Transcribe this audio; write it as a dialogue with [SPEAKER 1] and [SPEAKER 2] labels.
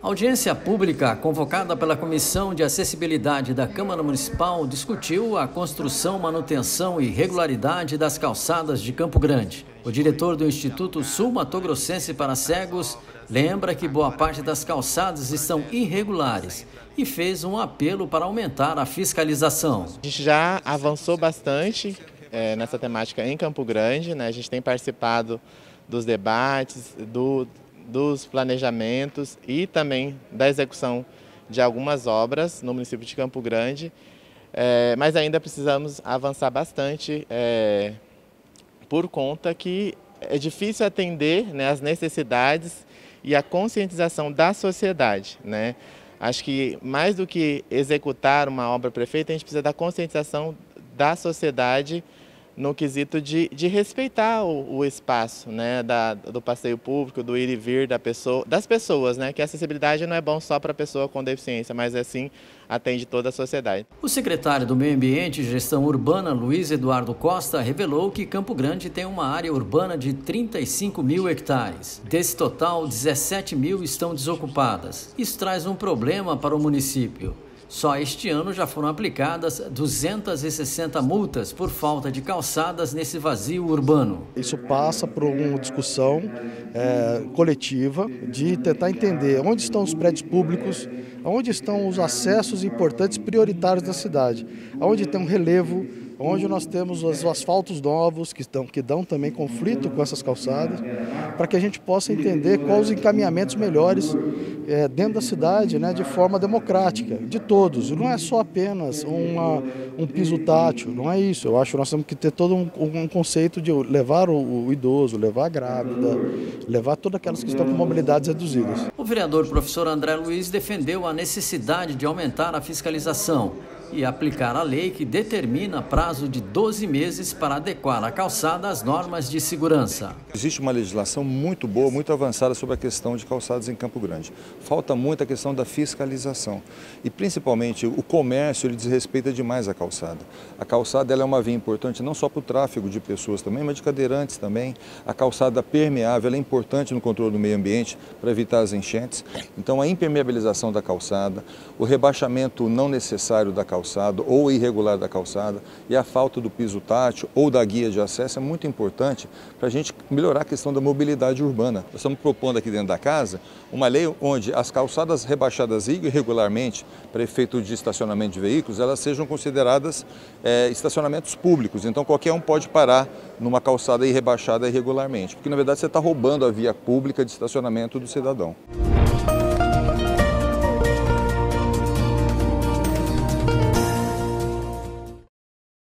[SPEAKER 1] audiência pública convocada pela Comissão de Acessibilidade da Câmara Municipal discutiu a construção, manutenção e regularidade das calçadas de Campo Grande. O diretor do Instituto Sul Mato Grossense para Cegos lembra que boa parte das calçadas estão irregulares e fez um apelo para aumentar a fiscalização.
[SPEAKER 2] A gente já avançou bastante é, nessa temática em Campo Grande, né? a gente tem participado dos debates, do dos planejamentos e também da execução de algumas obras no município de Campo Grande, é, mas ainda precisamos avançar bastante é, por conta que é difícil atender né, as necessidades e a conscientização da sociedade. Né? Acho que mais do que executar uma obra prefeita, a gente precisa da conscientização da sociedade no quesito de, de respeitar o, o espaço né, da, do passeio público, do ir e vir da pessoa, das pessoas, né, que a acessibilidade não é bom só para a pessoa com deficiência, mas assim atende toda a sociedade.
[SPEAKER 1] O secretário do Meio Ambiente e Gestão Urbana, Luiz Eduardo Costa, revelou que Campo Grande tem uma área urbana de 35 mil hectares. Desse total, 17 mil estão desocupadas. Isso traz um problema para o município. Só este ano já foram aplicadas 260 multas por falta de calçadas nesse vazio urbano.
[SPEAKER 3] Isso passa por uma discussão é, coletiva de tentar entender onde estão os prédios públicos, onde estão os acessos importantes prioritários da cidade, onde tem um relevo onde nós temos os asfaltos novos que, estão, que dão também conflito com essas calçadas, para que a gente possa entender quais os encaminhamentos melhores é, dentro da cidade, né, de forma democrática, de todos. Não é só apenas uma, um piso tátil, não é isso. Eu acho que nós temos que ter todo um, um conceito de levar o, o, idoso, levar a grávida, levar todas aquelas que estão com mobilidades reduzidas.
[SPEAKER 1] O vereador professor André Luiz defendeu a necessidade de aumentar a fiscalização e aplicar a lei que determina prazo de 12 meses para adequar a calçada às normas de segurança.
[SPEAKER 4] Existe uma legislação muito boa, muito avançada sobre a questão de calçadas em Campo Grande. Falta muito a questão da fiscalização e principalmente o comércio ele desrespeita demais a calçada. A calçada ela é uma via importante não só para o tráfego de pessoas também, mas de cadeirantes também. A calçada permeável é importante no controle do meio ambiente para evitar as enchentes. Então a impermeabilização da calçada, o rebaixamento não necessário da calçada calçada ou irregular da calçada e a falta do piso tátil ou da guia de acesso é muito importante para a gente melhorar a questão da mobilidade urbana. Nós estamos propondo aqui dentro da casa uma lei onde as calçadas rebaixadas irregularmente para efeito de estacionamento de veículos, elas sejam consideradas é, estacionamentos públicos. Então qualquer um pode parar numa calçada rebaixada irregularmente, porque na verdade você está roubando a via pública de estacionamento do cidadão.